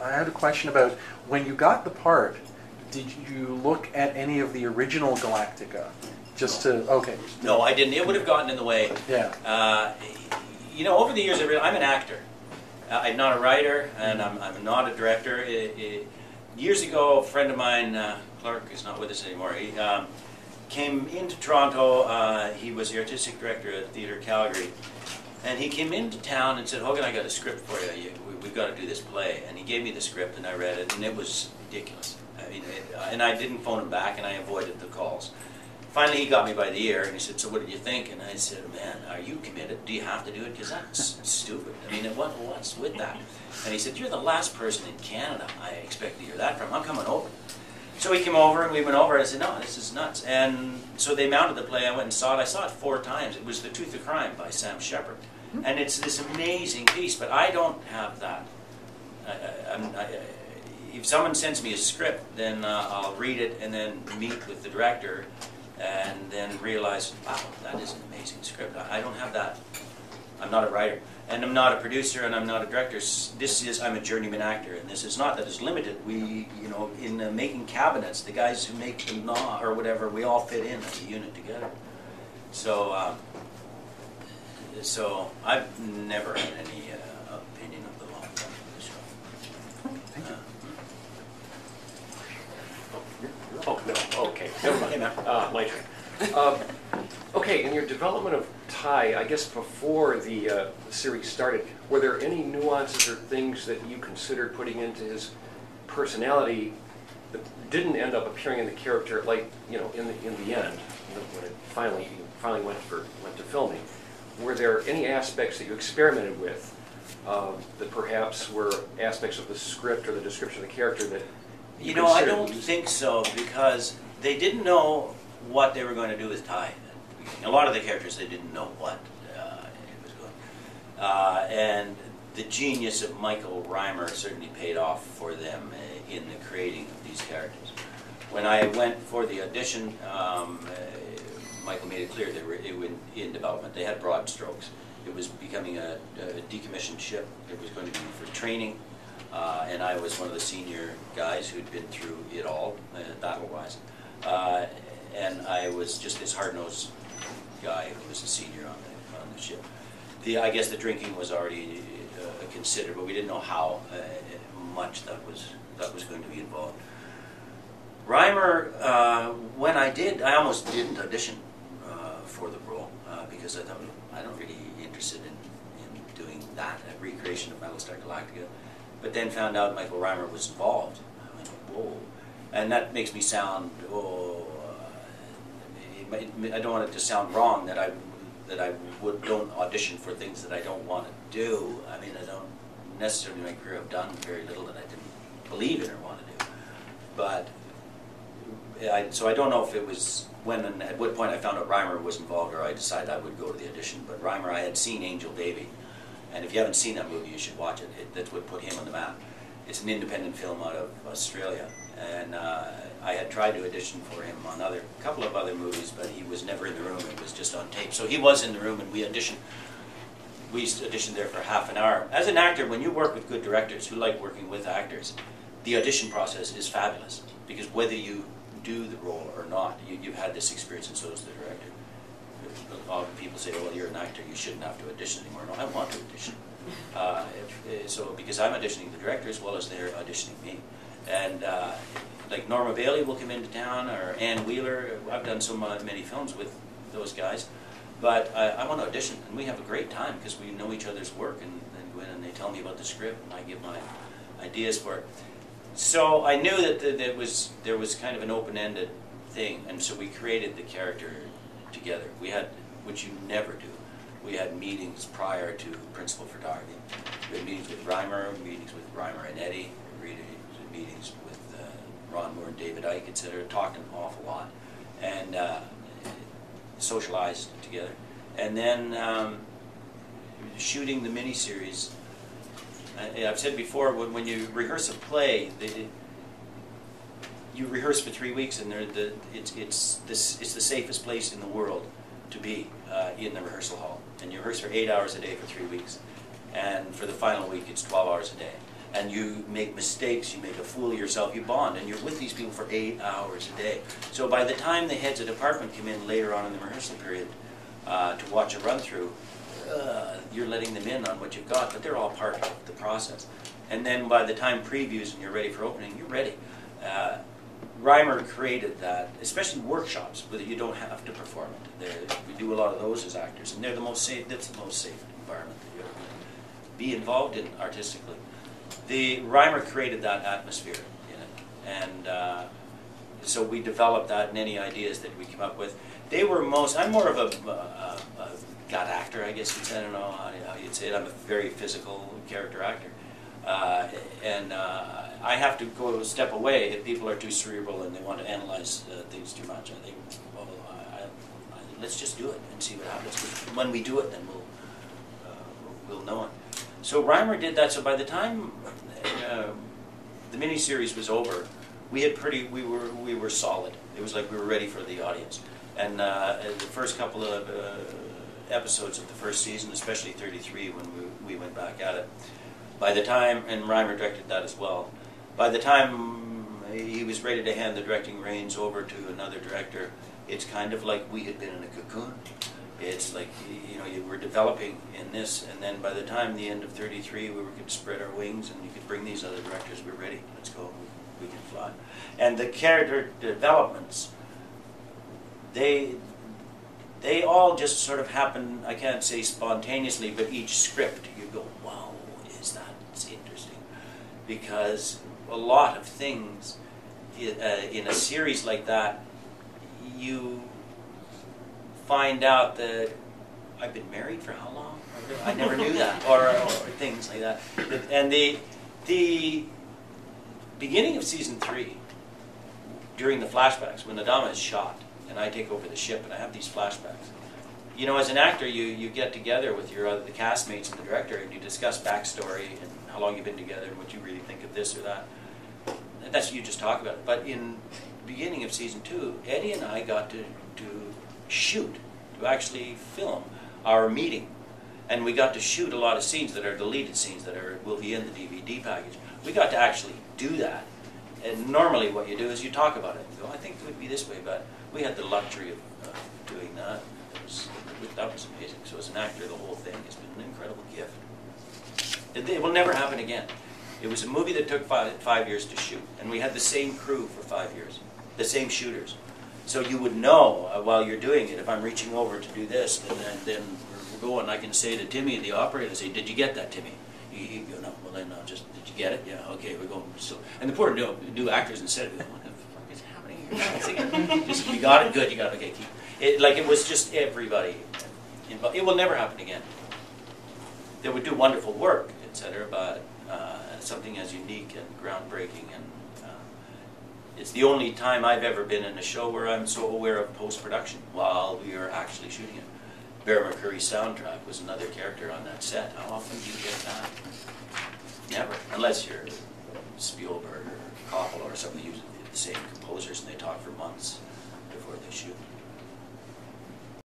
I had a question about when you got the part. Did you look at any of the original Galactica? Just to okay. No, I didn't. It would have gotten in the way. Yeah. Uh, you know, over the years, I I'm an actor. Uh, I'm not a writer, and I'm, I'm not a director. It, it, years ago, a friend of mine, uh, Clark, is not with us anymore. He um, came into Toronto. Uh, he was the artistic director at Theatre Calgary. And he came into town and said, Hogan, I got a script for you. We've got to do this play. And he gave me the script, and I read it, and it was ridiculous. I mean, it, and I didn't phone him back, and I avoided the calls. Finally, he got me by the ear, and he said, so what did you think? And I said, man, are you committed? Do you have to do it? Because that's stupid. I mean, what, what's with that? And he said, you're the last person in Canada I expect to hear that from. I'm coming over. So he came over and we went over. And I said, "No, this is nuts." And so they mounted the play. I went and saw it. I saw it four times. It was *The Tooth of Crime* by Sam Shepard, and it's this amazing piece. But I don't have that. I, I, I, if someone sends me a script, then uh, I'll read it and then meet with the director, and then realize, wow, that is an amazing script. I, I don't have that. I'm not a writer, and I'm not a producer, and I'm not a director. This is I'm a journeyman actor, and this is not that is limited. We, you know, in uh, making cabinets, the guys who make the gnaw or whatever, we all fit in as a unit together. So, um, so I've never had any uh, opinion of the long term of the show. Thank you. Oh, no, okay, never mind. man. Uh, my turn. Um, Okay, in your development of Tigh, I guess before the uh, series started, were there any nuances or things that you considered putting into his personality that didn't end up appearing in the character, like, you know, in the, in the end, when it finally, finally went for, went to filming? Were there any aspects that you experimented with um, that perhaps were aspects of the script or the description of the character that You know, I don't using? think so because they didn't know what they were going to do with Tigh. at the beginning. A lot of the characters they didn't know what uh, it was going. Uh, and the genius of Michael Rymer certainly paid off for them uh, in the creating of these characters. When I went for the audition, um, uh, Michael made it clear they were it was in development. They had broad strokes. It was becoming a, a decommissioned ship. It was going to be for training. Uh, and I was one of the senior guys who'd been through it all, uh, battle-wise. Uh, and I was just this hard-nosed guy who was a senior on the, on the ship. The, I guess the drinking was already uh, considered, but we didn't know how uh, much that was, that was going to be involved. Rymer, uh, when I did, I almost didn't audition for the role uh, because I thought I don't really interested in, in doing that, a recreation of Battlestar Galactica. But then found out Michael Rymer was involved. I went, whoa, and that makes me sound oh, uh, I don't want it to sound wrong that I that I would don't audition for things that I don't want to do. I mean, I don't necessarily in my career have done very little that I didn't believe in or want to do, but. I, so I don't know if it was when and at what point I found out Rymer was involved or I decided I would go to the audition. But Rymer, I had seen Angel Baby, and if you haven't seen that movie, you should watch it. it that's what put him on the map. It's an independent film out of Australia, and uh, I had tried to audition for him on other a couple of other movies, but he was never in the room. It was just on tape. So he was in the room, and we auditioned. We auditioned there for half an hour. As an actor, when you work with good directors who like working with actors, the audition process is fabulous because whether you do the role or not, you, you've had this experience, and so does the director. A lot of people say, "Oh, well, you're an actor; you shouldn't have to audition anymore." No, I want to audition. Uh, if- uh, so because I'm auditioning the director as well as they're auditioning me, and uh, like Norma Bailey will come into town or Anne Wheeler. I've done so many films with those guys, but I, I want to audition, and we have a great time because we know each other's work, and then go in and they tell me about the script, and I give my ideas for it. So I knew that th- that was there was kind of an open-ended thing, and so we created the character together. We had, which you never do. We had meetings prior to principal photography. We had meetings with Rymer, meetings with Rymer and Eddie, meetings with uh, Ron Moore and David Eick, et cetera. Talked an awful lot, and uh, socialized together. And then um, shooting the miniseries. I've said before, when, when you rehearse a play, the, you rehearse for three weeks, and the, it's, it's, this, it's the safest place in the world to be uh, in the rehearsal hall. And you rehearse for eight hours a day for three weeks. And for the final week, it's 12 hours a day. and you make mistakes, you make a fool of yourself, you bond, and you're with these people for eight hours a day. So by the time the heads of department come in later on in the rehearsal period uh, to watch a run through, uh, you're letting them in on what you've got, but they're all part of the process. And then by the time previews and you're ready for opening, you're ready. Uh, Rymer created that, especially workshops, where you don't have to perform it. There- we do a lot of those as actors, and they're the most safe. That's the most safe environment that you ever can be involved in artistically. The Rymer created that atmosphere in it, and uh, so we developed that and any ideas that we came up with. They were most. I'm more of a, a, a gut actor, I guess you'd say. I don't know how, you'd say it. I'm a very physical character actor, uh, and uh, I have to go step away if people are too cerebral and they want to analyze uh, things too much. I think, well, I, I, let's just do it and see what happens. When we do it, then we'll uh, we'll know it. So Rymer did that. So by the time uh, the miniseries was over, we had pretty we were we were solid. It was like we were ready for the audience. And uh, the first couple of episodes of the first season, especially 33, when we, we went back at it, by the time and Rymer directed that as well. By the time he was ready to hand the directing reins over to another director, it's kind of like we had been in a cocoon. It's like you know you were developing in this, and then by the time the end of '33, we were could spread our wings, and you could bring these other directors. We're ready. Let's go. We can fly. And the character developments, they they all just sort of happen. I can't say spontaneously, but each script you go, wow, is that interesting? Because a lot of things uh, in a series like that, you find out that I've been married for how long? I never knew that, or, or things like that. And the the beginning of season three, during the flashbacks, when Adama is shot, and I take over the ship, and I have these flashbacks. You know, as an actor, you, you get together with your other, the castmates and the director, and you discuss backstory and how long you've been together and what you really think of this or that. That's you just talk about it. But in the beginning of season two, Eddie and I got to, to shoot, to actually film our meeting. And we got to shoot a lot of scenes that are deleted scenes that are will be in the DVD package. We got to actually do that. And normally what you do is you talk about it. Go, I think it would be this way, but we had the luxury of uh, doing that. Was, that was amazing. So as an actor, the whole thing has been an incredible gift. It, it will never happen again. It was a movie that took five, five years to shoot, and we had the same crew for five years, the same shooters. So you would know uh, while you're doing it, if I'm reaching over to do this, and then, then we're, we're going, I can say to Timmy, the operator, say, did you get that, Timmy? Go, no, well then, no, just, did you get it? Yeah, okay, we're going. So, and the poor new, new actors instead of going, what the fuck is happening here? Just, you got it, good, you got it, okay, keep. It, like it was just everybody. involved. It will never happen again. They would do wonderful work, etc., but uh, something as unique and groundbreaking and uh, it's the only time I've ever been in a show where I'm so aware of post-production while we are actually shooting it. Bear McCreary's soundtrack was another character on that set. How often do you get that? Never, unless you're Spielberg or Coppola or somebody who's the same composers and they talk for months before they shoot.